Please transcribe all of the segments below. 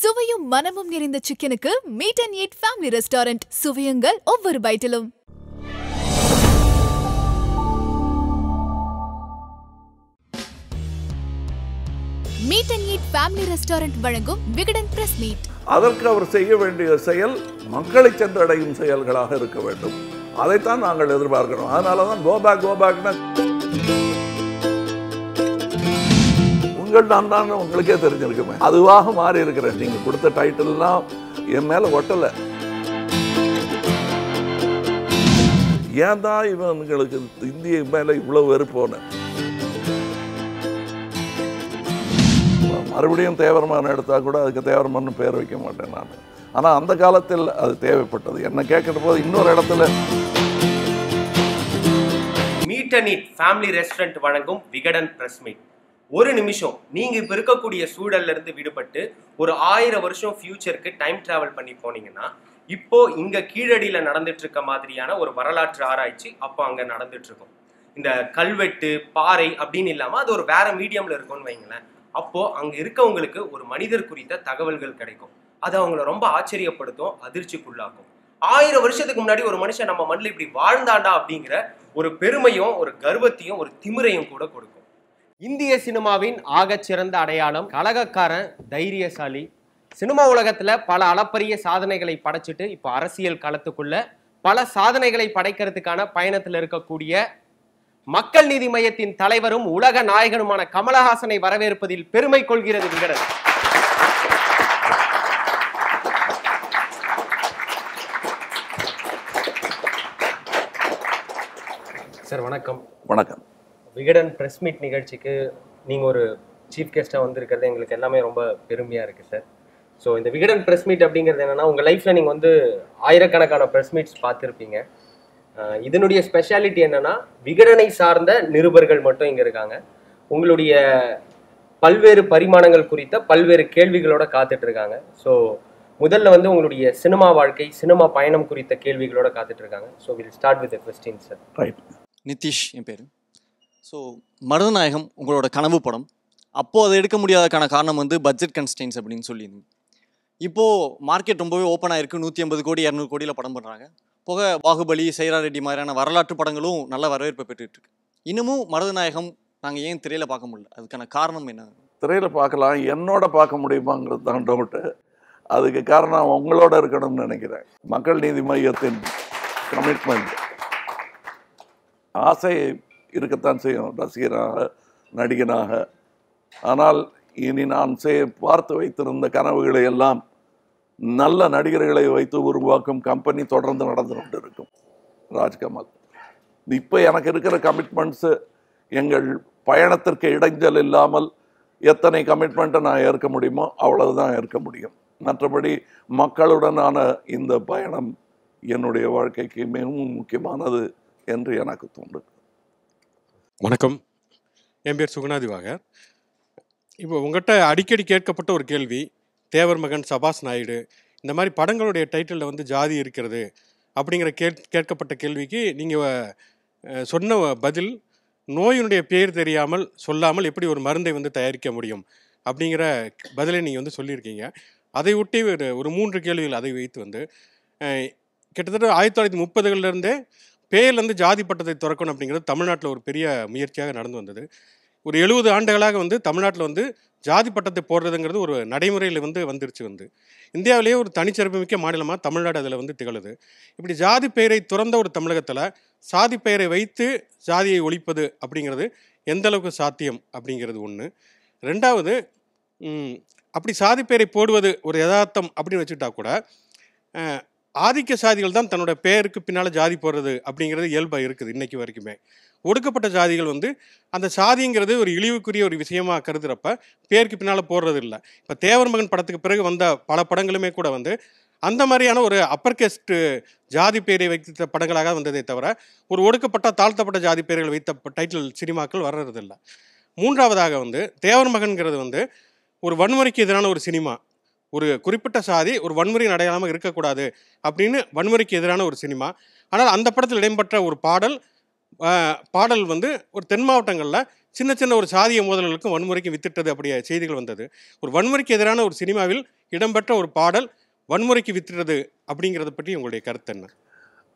சுவையும் மனமும் நிறைந்த சிக்கனுக்கு meet and eat family restaurant சுவையுங்கள் ஒவ்வொரு பைட்டிலும் meet and eat family restaurant வழங்கும் விகடன் பிரஸ் மீட் அதற்கு அவர் செய்ய வேண்டிய செயல் மக்களை சென்றடையும் செயல்களாக இருக்க வேண்டும். அதைத்தான் நாங்கள் எதிர்பார்க்கிறோம். அதனால தான் கோபேக் கோபேக்னா நீங்கள் நான் தான் உங்களுக்கே தெரிஞ்சிருக்குமே. அதுவாக மாறி இருக்கிறேன் நீங்கள் கொடுத்த டைட்டில்லாம் என் மேலே ஒட்டலை. ஏன் தான் இவங்களுக்கு இந்திய மேலே இவ்வளோ வெறுப்போன மறுபடியும் தேவரமான் எடுத்தால் கூட அதுக்கு தேவரமான்னு பேர் வைக்க மாட்டேன் நான். ஆனால் அந்த காலத்தில் அது தேவைப்பட்டது. என்ன கேட்குற போது இன்னொரு இடத்துல மீட் அண்ட் ஃபேமிலி ரெஸ்டாரண்ட் வழங்கும் விகடன் பிரஸ் மீட் ஒரு நிமிஷம். நீங்க இப்ப இருக்கக்கூடிய சூழல்ல இருந்து விடுபட்டு ஒரு ஆயிரம் வருஷம் ஃபியூச்சருக்கு டைம் டிராவல் பண்ணி போனீங்கன்னா இப்போ இங்க கீழடியில நடந்துட்டு இருக்க மாதிரியான ஒரு வரலாற்று ஆராய்ச்சி அப்போ அங்க நடந்துட்டு இருக்கும் இந்த கல்வெட்டு பாறை அப்படின்னு இல்லாம அது ஒரு வேற மீடியம்ல இருக்கும்னு வைங்களேன். அப்போ அங்க இருக்கவங்களுக்கு ஒரு மனிதர் குறித்த தகவல்கள் கிடைக்கும். அது அவங்கள ரொம்ப ஆச்சரியப்படுத்தும் அதிர்ச்சிக்குள்ளாக்கும். ஆயிரம் வருஷத்துக்கு முன்னாடி ஒரு மனுஷன் நம்ம மண்ணில் இப்படி வாழ்ந்தாண்டா அப்படிங்கிற ஒரு பெருமையும் ஒரு கர்வத்தையும் ஒரு திமிரையும் கூட கொடுக்கும். இந்திய சினிமாவின் ஆகச் சிறந்த அடையாளம் கலகக்காரன் தைரியசாலி. சினிமா உலகத்துல பல அளப்பரிய சாதனைகளை படைச்சிட்டு இப்போ அரசியல் களத்துக்குள்ள பல சாதனைகளை படைக்கிறதுக்கான பயணத்துல இருக்கக்கூடிய மக்கள் நீதி மையத்தின் தலைவரும் உலக நாயகனுமான கமலஹாசனை வரவேற்பதில் பெருமை கொள்கிறது விகடன். சார் வணக்கம். வணக்கம். விகடன் பிரஸ் மீட் நிகழ்ச்சிக்கு நீங்கள் ஒரு சீஃப் கெஸ்ட்டாக வந்திருக்கிறது எங்களுக்கு எல்லாமே ரொம்ப பெருமையாக இருக்குது சார் ஸோ இந்த விகடன் பிரஸ் மீட் அப்படிங்கிறது என்னென்னா உங்கள் லைஃப்பில் நீங்கள் வந்து ஆயிரக்கணக்கான பிரஸ் மீட்ஸ் பார்த்துருப்பீங்க. இதனுடைய ஸ்பெஷாலிட்டி என்னென்னா விகடனை சார்ந்த நிருபர்கள் மட்டும் இங்கே இருக்காங்க. உங்களுடைய பல்வேறு பரிமாணங்கள் குறித்த பல்வேறு கேள்விகளோட காத்துட்டு இருக்காங்க. ஸோ முதல்ல வந்து உங்களுடைய சினிமா வாழ்க்கை சினிமா பயணம் குறித்த கேள்விகளோட காத்துட்டு இருக்காங்க. So will start with question sir right Nitish என் பேர். ஸோ மருதநாயகம் உங்களோட கனவு படம். அப்போது அதை எடுக்க முடியாதக்கான காரணம் வந்து பட்ஜெட் கன்ஸ்டைன்ஸ் அப்படின்னு சொல்லியிருந்தீங்க இப்போது மார்க்கெட் ரொம்பவே ஓப்பன் ஆகிருக்கு நூற்றி ஐம்பது கோடி இரநூறு கோடியில் படம் பண்ணுறாங்க போக பாகுபலி சைரா ரெட்டி மாதிரியான வரலாற்று படங்களும் நல்ல வரவேற்பை பெற்றுட்டு இருக்கு. இன்னமும் மருதநாயகம் நாங்கள் ஏன் திரையில் பார்க்க முடியல? அதுக்கான காரணம் என்ன? திரையில் பார்க்கலாம். என்னோட பார்க்க முடியுமாங்கிறது தான் டவுட்டு அதுக்கு காரணம் உங்களோட இருக்கணும்னு நினைக்கிறேன். மக்கள் நீதி மையத்தின் கமிட்மெண்ட் ஆசை இருக்கத்தான் செய்யும். ரசிகராக நடிகனாக. ஆனால் இனி நான் செய் பார்த்து வைத்திருந்த கனவுகளை எல்லாம் நல்ல நடிகர்களை வைத்து உருவாக்கும் கம்பெனி தொடர்ந்து நடந்து கொண்டு இருக்கும் ராஜ்கமல். இப்போ எனக்கு இருக்கிற கமிட்மெண்ட்ஸு எங்கள் பயணத்திற்கு இடைஞ்சல் இல்லாமல் எத்தனை கமிட்மெண்ட்டை நான் ஏற்க முடியுமோ அவ்வளவுதான் ஏற்க முடியும். மற்றபடி மக்களுடனான இந்த பயணம் என்னுடைய வாழ்க்கைக்கு மிகவும் முக்கியமானது என்று எனக்கு தோன்றுது வணக்கம். என் பேர் சுகுணா திவாகர் இப்போ உங்கள்கிட்ட அடிக்கடி கேட்கப்பட்ட ஒரு கேள்வி தேவர் மகன் சபாஸ் நாயுடு இந்த மாதிரி படங்களுடைய டைட்டிலில் வந்து ஜாதி இருக்கிறது அப்படிங்கிற கேட் கேட்கப்பட்ட கேள்விக்கு நீங்கள் சொன்ன பதில் நோயினுடைய பேர் தெரியாமல் சொல்லாமல் எப்படி ஒரு மருந்தை வந்து தயாரிக்க முடியும் அப்படிங்கிற பதிலை நீங்கள் வந்து சொல்லியிருக்கீங்க. அதை ஒட்டி ஒரு ஒரு மூன்று கேள்விகள் அதை வைத்து வந்து கிட்டத்தட்ட ஆயிரத்தி தொள்ளாயிரத்தி முப்பதுகளிலிருந்தே பேர்லேருந்து ஜாதி பட்டத்தை திறக்கணும் அப்படிங்கிறது தமிழ்நாட்டில் ஒரு பெரிய முயற்சியாக நடந்து வந்தது. ஒரு எழுபது ஆண்டுகளாக வந்து தமிழ்நாட்டில் வந்து ஜாதி பட்டத்தை போடுறதுங்கிறது ஒரு நடைமுறையில் வந்து வந்துருச்சு வந்து. இந்தியாவிலேயே ஒரு தனிச்சிறப்புமிக்க மாநிலமாக தமிழ்நாடு அதில் வந்து திகழுது. இப்படி ஜாதி பெயரை துறந்த ஒரு தமிழகத்தில் சாதி பெயரை வைத்து ஜாதியை ஒழிப்பது அப்படிங்கிறது எந்த அளவுக்கு சாத்தியம் அப்படிங்கிறது ஒன்று ரெண்டாவது அப்படி சாதி பெயரை போடுவது ஒரு யதார்த்தம் அப்படின்னு வச்சுக்கிட்டா கூட ஆதிக்க சாதிகள் தான் தன்னோட பேருக்கு பின்னால் ஜாதி போடுறது அப்படிங்கிறது இயல்பாக இருக்குது இன்றைக்கு வரைக்குமே. ஒடுக்கப்பட்ட ஜாதிகள் வந்து அந்த சாதிங்கிறது ஒரு இழிவுக்குரிய ஒரு விஷயமாக கருதுகிறப்ப பேருக்கு பின்னால் போடுறது இல்லை இப்போ தேவர் மகன் படத்துக்கு பிறகு வந்த பல படங்களுமே கூட வந்து அந்த மாதிரியான ஒரு அப்பர் கேஸ்ட் ஜாதி பேரை வைத்த படங்களாக வந்ததே தவிர ஒரு ஒடுக்கப்பட்ட தாழ்த்தப்பட்ட ஜாதி பேர்கள் வைத்த டைட்டில் சினிமாக்கள் வர்றதில்லை. மூன்றாவதாக வந்து தேவர் மகன்கிறது வந்து ஒரு வன்முறைக்கு எதிரான ஒரு சினிமா. ஒரு குறிப்பிட்ட சாதி ஒரு வன்முறையின் அடையாளமாக இருக்கக்கூடாது அப்படின்னு வன்முறைக்கு எதிரான ஒரு சினிமா. ஆனால் அந்த படத்தில் இடம்பெற்ற ஒரு பாடல் பாடல் வந்து ஒரு தென் மாவட்டங்களில் சின்ன சின்ன ஒரு சாதிய மோதல்களுக்கும் வன்முறைக்கும் வித்திட்டது அப்படியே செய்திகள் வந்தது. ஒரு வன்முறைக்கு எதிரான ஒரு சினிமாவில் இடம்பெற்ற ஒரு பாடல் வன்முறைக்கு வித்திட்டது அப்படிங்கிறத பற்றி உங்களுடைய கருத்து என்ன?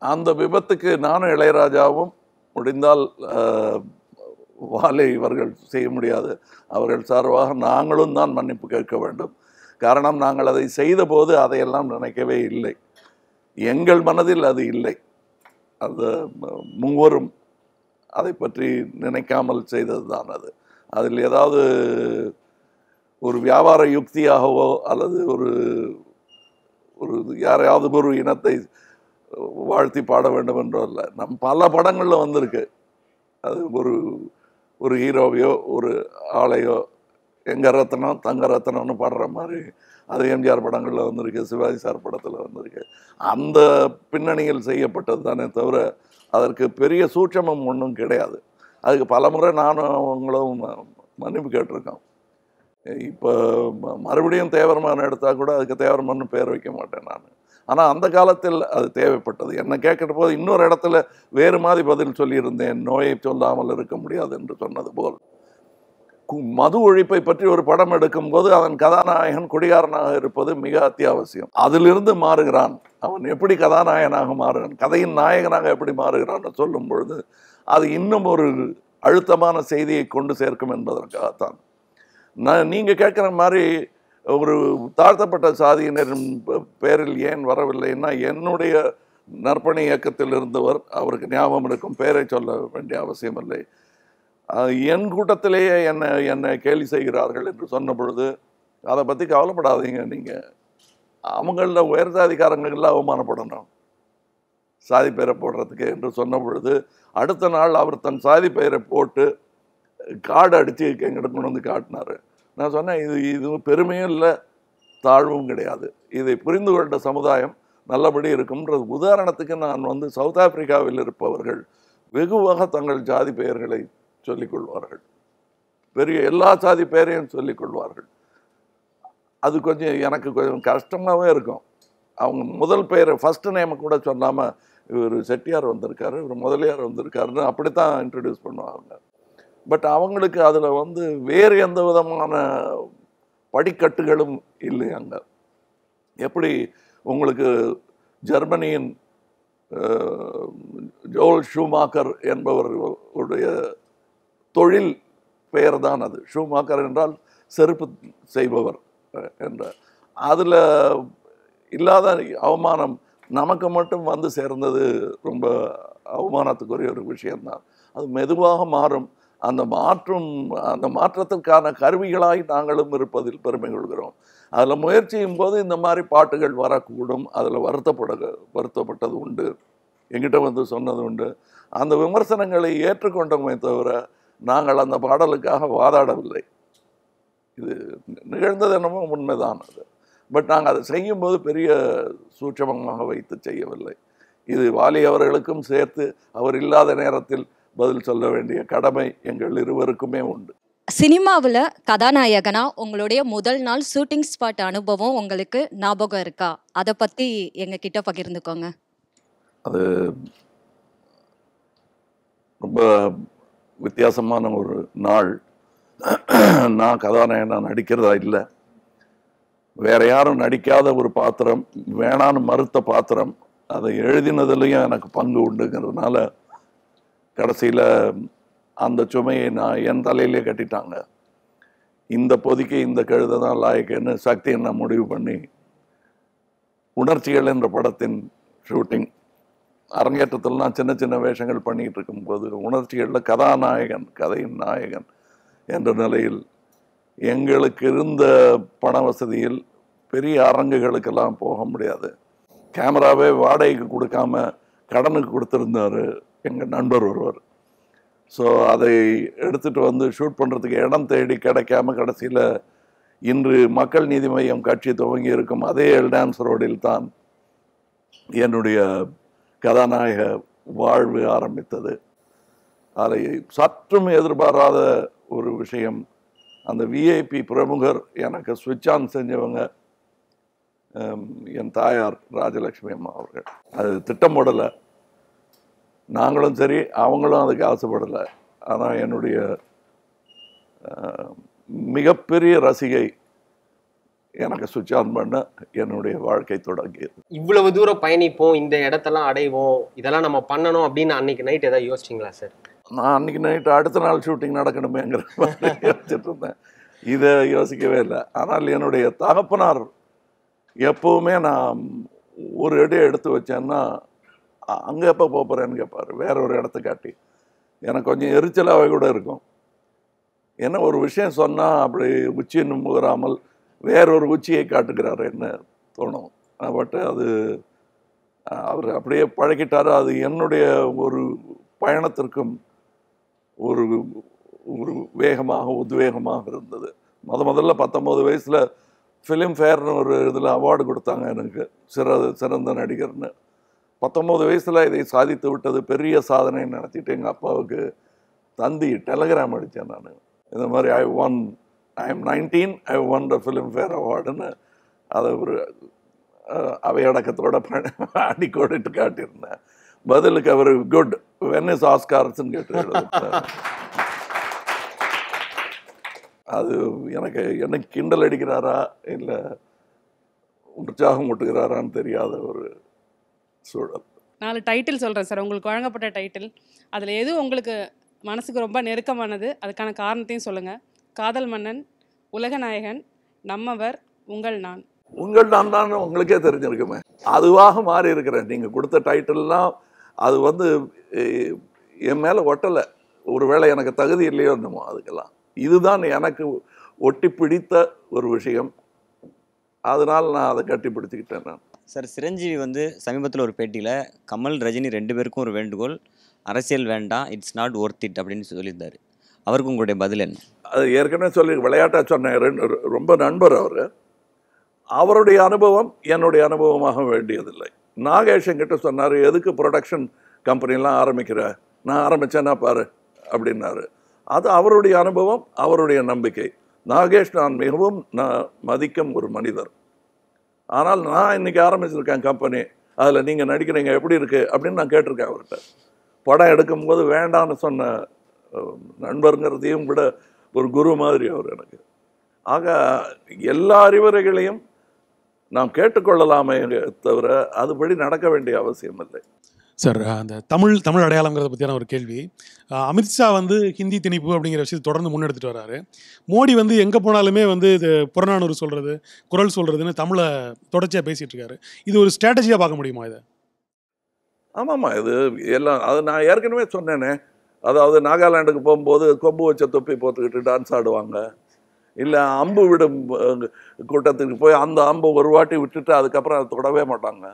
அந்த விபத்துக்கு நானும் இளையராஜாவும் முடிந்தால் வாலே இவர்கள் செய்ய முடியாது. அவர்கள் சார்பாக நாங்களும் தான் மன்னிப்பு கேட்க வேண்டும். காரணம் நாங்கள் அதை செய்தபோது அதையெல்லாம் நினைக்கவே இல்லை. எங்கள் மனதில் அது இல்லை. அந்த மூவரும் அதை பற்றி நினைக்காமல் செய்தது தான் அது. அதில் ஏதாவது ஒரு வியாபார யுக்தியாகவோ அல்லது ஒரு ஒரு யாரையாவது ஒரு இனத்தை வாழ்த்தி பாட வேண்டும் என்றோ இல்லை நம் பல படங்களில் வந்திருக்கு. அது ஒரு ஒரு ஹீரோவையோ ஒரு ஆளையோ எங்க ரத்னம் தங்க ரத்னம்னு பாடுற மாதிரி அது எம்ஜிஆர் படங்களில் வந்திருக்கு சிவாஜி சார் படத்தில் வந்திருக்கு. அந்த பின்னணியில் செய்யப்பட்டது தானே தவிர அதற்கு பெரிய சூட்சமம் ஒன்றும் கிடையாது. அதுக்கு பல முறை நானும் அவங்களும் ம- மன்னிப்பு கேட்டிருக்கோம். இப்போ ம- மறுபடியும் தேவரமான் எடுத்தால் கூட அதுக்கு தேவரமான்னு பேர் வைக்க மாட்டேன் நான். ஆனால் அந்த காலத்தில் அது தேவைப்பட்டது. என்னை கேட்கிற போது இன்னொரு இடத்துல வேறு மாதிரி பதில் சொல்லியிருந்தேன். நோயை சொல்லாமல் இருக்க முடியாது என்று சொன்னது போல். மது ஒழிப்பை பற்றி ஒரு படம் எடுக்கும் போது அதன் கதாநாயகன் குடிகாரனாக இருப்பது மிக அத்தியாவசியம். அதிலிருந்து மாறுகிறான். அவன் எப்படி கதாநாயகனாக மாறுகிறான்? கதையின் நாயகனாக எப்படி மாறுகிறான்னு சொல்லும் பொழுது அது இன்னும் ஒரு அழுத்தமான செய்தியை கொண்டு சேர்க்கும் என்பதற்காகத்தான். நான் நீங்கள் கேட்குற மாதிரி ஒரு தாழ்த்தப்பட்ட சாதியினரின் பேரில் ஏன் வரவில்லைன்னா என்னுடைய நற்பணி இயக்கத்தில் இருந்தவர் அவருக்கு ஞாபகம் இருக்கும். பெயரை சொல்ல வேண்டிய அவசியம் இல்லை என் கூட்டத்திலேயே என்னை என்னை கேலி செய்கிறார்கள் என்று சொன்ன பொழுது அதை பற்றி கவலைப்படாதீங்க நீங்கள் அவங்களில் உயர் சாதிக்காரங்கள்லாம் அவமானப்படணும். சாதி பெயரை போடுறதுக்கு என்று சொன்ன பொழுது அடுத்த நாள் அவர் தன் சாதி பெயரை போட்டு காடு அடித்து எங்கிட்ட கொண்டு வந்து காட்டினார். நான் சொன்னேன் இது இது பெருமையும் இல்லை தாழ்வும் கிடையாது. இதை புரிந்து கொண்ட சமுதாயம் நல்லபடி இருக்கும்ன்றது உதாரணத்துக்கு நான் வந்து சவுத் ஆப்பிரிக்காவில் இருப்பவர்கள் வெகுவாக தங்கள் ஜாதி பெயர்களை சொல்லிக் கொள்வார்கள் பெரிய எல்லா சாதி பெயரையும் சொல்லிக் கொள்வார்கள் அது கொஞ்சம் எனக்கு கொஞ்சம் கஷ்டமாகவே இருக்கும். அவங்க முதல் பெயரை ஃபஸ்ட்டு நேமை கூட சொல்லாமல் இவர் செட்டியார் வந்திருக்காரு இவர் முதலியார் வந்திருக்காருன்னு அப்படி தான் இன்ட்ரடியூஸ் பண்ணுவாங்க பட் அவங்களுக்கு அதில் வந்து வேறு எந்த விதமான படிக்கட்டுகளும் இல்லை அங்கே. எப்படி உங்களுக்கு ஜெர்மனியின் ஜோல் ஷூமாக்கர் என்பவர் உடைய தொழில் பெயர் தான் அது. ஷூமாக்கர் என்றால் செருப்பு செய்பவர் என்ற. அதில் இல்லாத அவமானம் நமக்கு மட்டும் வந்து சேர்ந்தது ரொம்ப அவமானத்துக்குரிய ஒரு விஷயம்தான். அது மெதுவாக மாறும். அந்த மாற்றும் அந்த மாற்றத்திற்கான கருவிகளாய் நாங்களும் இருப்பதில் பெருமை கொள்கிறோம். அதில் முயற்சியும் போது இந்த மாதிரி பாட்டுகள் வரக்கூடும். அதில் வருத்தப்பட வருத்தப்பட்டது உண்டு. எங்கிட்ட வந்து சொன்னது உண்டு. அந்த விமர்சனங்களை ஏற்றுக்கொண்டோமே தவிர நாங்கள் அந்த பாடலுக்காக வாதாடவில்லை. இது நிகழ்ந்தது என்னமோ உண்மைதான் அது. பட் நாங்கள் அதை செய்யும்போது பெரிய சூட்சமமாக வைத்து செய்யவில்லை. இது வாலி அவர்களுக்கும் சேர்த்து அவர் இல்லாத நேரத்தில் பதில் சொல்ல வேண்டிய கடமை எங்கள் இருவருக்குமே உண்டு. சினிமாவில் கதாநாயகனா உங்களுடைய முதல் நாள் ஷூட்டிங் ஸ்பாட் அனுபவம் உங்களுக்கு ஞாபகம் இருக்கா? அதை பற்றி எங்ககிட்ட பகிர்ந்துக்கோங்க. அது ரொம்ப வித்தியாசமான ஒரு நாள். நான் கதாநாயகனாக நடிக்கிறதா இல்லை. வேற யாரும் நடிக்காத ஒரு பாத்திரம் வேணான்னு மறுத்த பாத்திரம் அதை எழுதினதுலேயும் எனக்கு பங்கு உண்டுங்கிறதுனால கடைசியில் அந்த சுமையை நான் என் தலையிலே கட்டிட்டாங்க. இந்த பொதிக்கு இந்த கழுதை தான் லாயக்குன்னு சக்தியை நான் முடிவு பண்ணி உணர்ச்சிகள் என்ற படத்தின் ஷூட்டிங் அரங்கேற்றத்திலலாம் சின்ன சின்ன வேஷங்கள் பண்ணிகிட்டு இருக்கும்போது உணர்ச்சிகளில் கதாநாயகன் கதையின் நாயகன் என்ற நிலையில் எங்களுக்கு இருந்த பண வசதியில் பெரிய அரங்குகளுக்கெல்லாம் போக முடியாது. கேமராவே வாடகைக்கு கொடுக்காம கடனுக்கு கொடுத்துருந்தாரு எங்கள் நண்பர் ஒருவர். ஸோ அதை எடுத்துகிட்டு வந்து ஷூட் பண்ணுறதுக்கு இடம் தேடி கிடைக்காம கடைசியில் இன்று மக்கள் நீதி மையம் கட்சி துவங்கி இருக்கும் அதே எல்டான்ஸ் ரோடில் தான் என்னுடைய கதாநாயக வாழ்வு ஆரம்பித்தது. அதை சற்றும் எதிர்பாராத ஒரு விஷயம் அந்த விஐபி பிரமுகர் எனக்கு சுவிட்ச் ஆன் செஞ்சவங்க என் தாயார் ராஜலட்சுமி அம்மா அவர்கள். அது திட்டமிடலை நாங்களும் சரி அவங்களும் அதுக்கு ஆசைப்படலை. ஆனால் என்னுடைய மிகப்பெரிய ரசிகை எனக்கு சுவிட்ச் ஆன் பண்ண என்னுடைய வாழ்க்கை தொடங்கியது. இவ்வளவு தூரம் பயணிப்போம் இந்த இடத்தெல்லாம் அடைவோம் இதெல்லாம் நம்ம பண்ணணும் அப்படின்னு அன்னைக்கு நைட் ஏதாவது யோசிச்சிங்களா சார் நான் அன்னைக்கு நைட்டு அடுத்த நாள் ஷூட்டிங் நடக்கணுமேங்கிற மாதிரி யோசிச்சுட்டு இருந்தேன். இதை யோசிக்கவே இல்லை. ஆனால் என்னுடைய தகப்பனார் எப்போவுமே நான் ஒரு அடி எடுத்து வச்சேன்னா அங்கே எப்போ போகிறேன்னு கேட்பார் வேற ஒரு இடத்த காட்டி. எனக்கு கொஞ்சம் எரிச்சலாகவே கூட இருக்கும். என்ன ஒரு விஷயம் சொன்னால் அப்படி உச்சி முகராமல் வேறொரு உச்சியை காட்டுகிறார் என்ன தோணும். பட் அது அவர் அப்படியே பழகிட்டார். அது என்னுடைய ஒரு பயணத்திற்கும் ஒரு ஒரு வேகமாக உத்வேகமாக இருந்தது. முத முதல்ல பத்தொம்போது வயசில் ஃபிலிம் ஃபேர்னு ஒரு இதில் அவார்டு கொடுத்தாங்க எனக்கு. சிற சிறந்த நடிகர்னு. பத்தொம்போது வயசில் இதை சாதித்து விட்டது. பெரிய சாதனை நடத்திட்டு எங்கள் அப்பாவுக்கு தந்தி டெலகிராம் அடித்தேன் நான். இந்த மாதிரி I won I am nineteen I won the Filmfare அவார்டுன்னு அதை ஒரு அஹ், அவையடக்கத்தோட அடிக்கோடிட்டு காட்டியிருந்தேன். பதிலுக்கு அவர் குட் வென்னிஸ் ஆஸ்கார்ஸ்ன்னு கேட்டு அது எனக்கு எனக்கு கிண்டல் அடிக்கிறாரா இல்லை உற்சாகம் ஒட்டுகிறாரான்னு தெரியாத ஒரு சூழல். நாலு டைட்டில் சொல்கிறேன் சார். உங்களுக்கு வழங்கப்பட்ட டைட்டில் அதில் எது உங்களுக்கு மனசுக்கு ரொம்ப நெருக்கமானது அதுக்கான காரணத்தையும் சொல்லுங்கள் காதல் மன்னன் உலகநாயகன் நம்மவர் உங்கள் நான். உங்கள் நான் தான் உங்களுக்கே தெரிஞ்சிருக்குமே. அதுவாக மாறி இருக்கிறேன். நீங்கள் கொடுத்த டைட்டில்லாம் அது வந்து என் மேலே ஒட்டலை. ஒருவேளை எனக்கு தகுதி இல்லையோ என்னமோ அதுக்கெல்லாம். இதுதான் எனக்கு ஒட்டி பிடித்த ஒரு விஷயம். அதனால் நான் அதை கட்டி பிடிச்சிக்கிட்டேன் நான். சார் சிரஞ்சீவி வந்து சமீபத்தில் ஒரு பேட்டியில் கமல் ரஜினி ரெண்டு பேருக்கும் ஒரு வேண்டுகோள். அரசியல் வேண்டாம். இட்ஸ் நாட் ஒர்த் இட் அப்படின்னு சொல்லியிருந்தாரு. அவருக்கு உங்களுடைய பதில் என்ன? அது ஏற்கனவே சொல்லி விளையாட்டாக சொன்ன ரொம்ப நண்பர் அவர். அவருடைய அனுபவம் என்னுடைய அனுபவமாக வேண்டியதில்லை. நாகேஷ் என்கிட்ட சொன்னார் எதுக்கு ப்ரொடக்ஷன் கம்பெனிலாம் ஆரம்பிக்கிற? நான் ஆரம்பித்தேன்னா பாரு அப்படின்னாரு. அது அவருடைய அனுபவம் அவருடைய நம்பிக்கை. நாகேஷ் நான் மிகவும் நான் மதிக்கும் ஒரு மனிதர். ஆனால் நான் இன்றைக்கி ஆரம்பிச்சிருக்கேன் கம்பெனி அதில் நீங்கள் நடிக்கிறீங்க எப்படி இருக்குது அப்படின்னு நான் கேட்டிருக்கேன் அவர்கிட்ட. படம் எடுக்கும்போது வேண்டான்னு சொன்ன நண்பருங்கிறதையும் விட ஒரு குரு மாதிரி அவர் எனக்கு. ஆக எல்லா அறிவுரைகளையும் நாம் கேட்டுக்கொள்ளலாமே தவிர அதுபடி நடக்க வேண்டிய அவசியம் இல்லை சார் அந்த தமிழ் தமிழ் அடையாளங்கிறத பற்றியான ஒரு கேள்வி. அமித்ஷா வந்து ஹிந்தி திணிப்பு அப்படிங்கிற விஷயத்தை தொடர்ந்து முன்னெடுத்துட்டு வராரு. மோடி வந்து எங்கே போனாலுமே வந்து இது புறநானூறு சொல்கிறது குரல் சொல்கிறதுன்னு தமிழை தொடர்ச்சியாக பேசிகிட்டு இருக்காரு. இது ஒரு ஸ்ட்ராட்டஜியாக பார்க்க முடியுமா இதை? ஆமாம்மா இது எல்லாம் அது நான் ஏற்கனவே சொன்னேனே. அதாவது நாகாலாண்டுக்கு போகும்போது கொம்பு வச்ச தொப்பி போட்டுக்கிட்டு டான்ஸ் ஆடுவாங்க. இல்லை அம்பு விடும் கூட்டத்துக்கு போய் அந்த அம்பை ஒரு வாட்டி விட்டுட்டு அதுக்கப்புறம் அதை தொடவே மாட்டாங்க.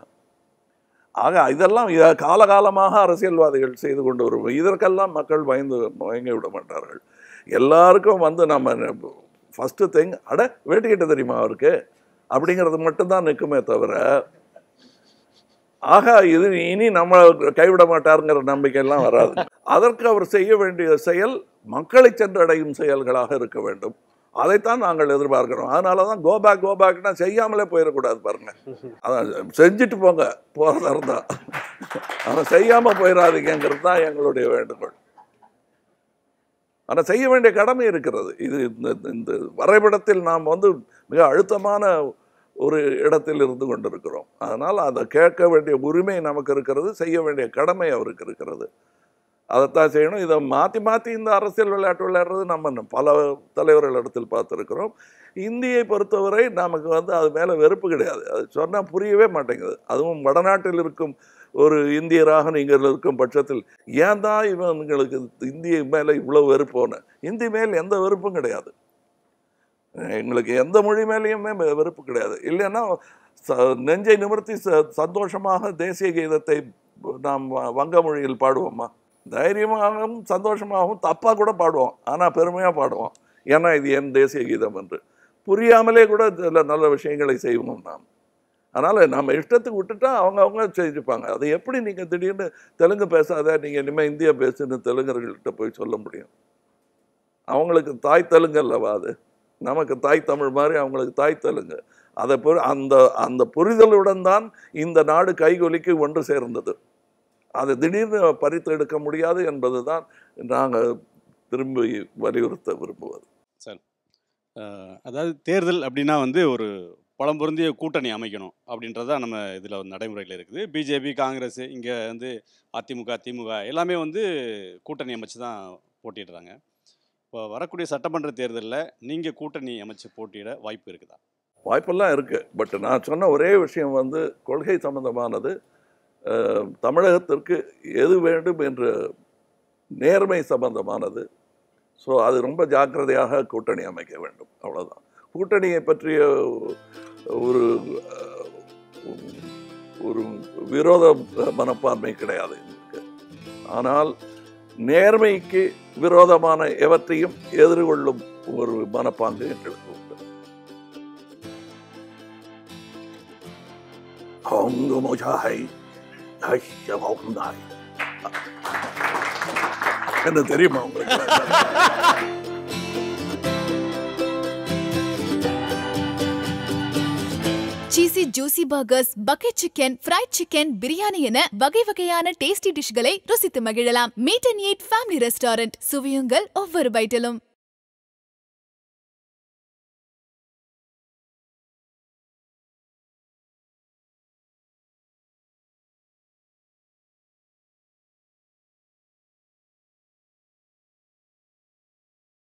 ஆக இதெல்லாம் காலகாலமாக அரசியல்வாதிகள் செய்து கொண்டு வருவோம் இதற்கெல்லாம் மக்கள் பயந்து மயங்கி விட மாட்டார்கள். எல்லாருக்கும் வந்து நம்ம ஃபஸ்ட்டு திங் அட வேட்டிக்கிட்ட தெரியுமா அவருக்கு? அப்படிங்கிறது மட்டும்தான் நிற்குமே தவிர ஆகா இது இனி நம்ம கைவிட மாட்டாருங்கிற நம்பிக்கையெல்லாம் வராது. அதற்கு அவர் செய்ய வேண்டிய செயல் மக்களை சென்றடையும் செயல்களாக இருக்க வேண்டும். அதைத்தான் நாங்கள் எதிர்பார்க்கிறோம். அதனால தான் கோபேக் கோபேக்னா செய்யாமலே போயிடக்கூடாது பாருங்க. அதான் செஞ்சுட்டு போங்க. போகிறதா இருந்தா. ஆனால் செய்யாமல் போயிடாதீங்கிறது தான் எங்களுடைய வேண்டுகோள். ஆனால் செய்ய வேண்டிய கடமை இருக்கிறது. இது இந்த இந்த வரைபடத்தில் நாம் வந்து மிக அழுத்தமான ஒரு இடத்தில் இருந்து கொண்டிருக்கிறோம். அதனால் அதை கேட்க வேண்டிய உரிமை நமக்கு இருக்கிறது செய்ய வேண்டிய கடமை அவருக்கு இருக்கிறது. அதைத்தான் செய்யணும். இதை மாற்றி மாற்றி இந்த அரசியல் விளையாட்டு விளையாடுறது நம்ம பல தலைவர்கள் இடத்தில் பார்த்துருக்கிறோம். இந்தியை பொறுத்தவரை நமக்கு வந்து அது மேலே வெறுப்பு கிடையாது. அது சொன்னால் புரியவே மாட்டேங்குது. அதுவும் வடநாட்டில் இருக்கும் ஒரு இந்தியராக நீங்கள் இருக்கும் பட்சத்தில் ஏன் தான் இவங்களுக்கு இந்திய மேலே இவ்வளோ வெறுப்போன்னு? இந்தி மேல் எந்த வெறுப்பும் கிடையாது. எங்களுக்கு எந்த மொழி மேலேயுமே வெறுப்பு கிடையாது. இல்லைன்னா ச- நெஞ்சை நிமிர்த்தி ச- சந்தோஷமாக தேசிய கீதத்தை நாம் வ- வங்க மொழியில் பாடுவோமா? தைரியமாகவும் சந்தோஷமாகவும் தப்பாக கூட பாடுவோம். ஆனால் பெருமையாக பாடுவோம். ஏன்னா இது என் தேசிய கீதம் என்று. புரியாமலே கூட சில நல்ல விஷயங்களை செய்வோம் நாம். அதனால் நம்ம இஷ்டத்துக்கு விட்டுட்டா அவங்க அவங்க செஞ்சுப்பாங்க. அதை எப்படி நீங்கள் திடீர்னு தெலுங்கு பேசாத நீங்கள் இனிமேல் இந்தியா பேசுன்னு தெலுங்கர்கள்கிட்ட போய் சொல்ல முடியும்? அவங்களுக்கு தாய் தெலுங்கு அல்லவா அது? நமக்கு தாய் தமிழ் மாதிரி அவங்களுக்கு தாய் தெலுங்கு. அதை பொரு அந்த அந்த புரிதலுடன் தான் இந்த நாடு கைகொலிக்கு ஒன்று சேர்ந்தது. அதை திடீர்னு பறித்து எடுக்க முடியாது என்பது தான் நாங்கள் திரும்பி வலியுறுத்த விரும்புவது. சார். அதாவது தேர்தல் அப்படின்னா வந்து ஒரு பலம் பொருந்திய கூட்டணி அமைக்கணும் அப்படின்றது தான் நம்ம இதில் நடைமுறையில் இருக்குது. பிஜேபி காங்கிரஸ் இங்கே வந்து அதிமுக திமுக எல்லாமே வந்து கூட்டணி அமைச்சு தான் போட்டிடுறாங்க இப்போ வரக்கூடிய சட்டமன்ற தேர்தலில் நீங்கள் கூட்டணி அமைச்சு போட்டியிட வாய்ப்பு இருக்குதா? வாய்ப்பெல்லாம் இருக்குது பட் நான் சொன்ன ஒரே விஷயம் வந்து கொள்கை சம்பந்தமானது தமிழகத்திற்கு எது வேண்டும் என்ற நேர்மை சம்பந்தமானது. ஸோ அது ரொம்ப ஜாக்கிரதையாக கூட்டணி அமைக்க வேண்டும். அவ்வளோதான் கூட்டணியை பற்றிய ஒரு ஒரு விரோத மனப்பான்மை கிடையாது. ஆனால் நேர்மைக்கு விரோதமான எவற்றையும் எதிர்கொள்ளும் ஒரு மனப்பாங்கு எங்களுக்கு உண்டு அவங்க மொஜாய் என்ன தெரியுமா உங்களுக்கு? Cheesy juicy burgers bucket chicken fried chicken biryani என வகை வகையான டேஸ்டி டிஷ்களை ருசித்து மகிழலாம். Meet and eat family restaurant சுவையுங்கள் ஒவ்வொரு பைட்டிலும்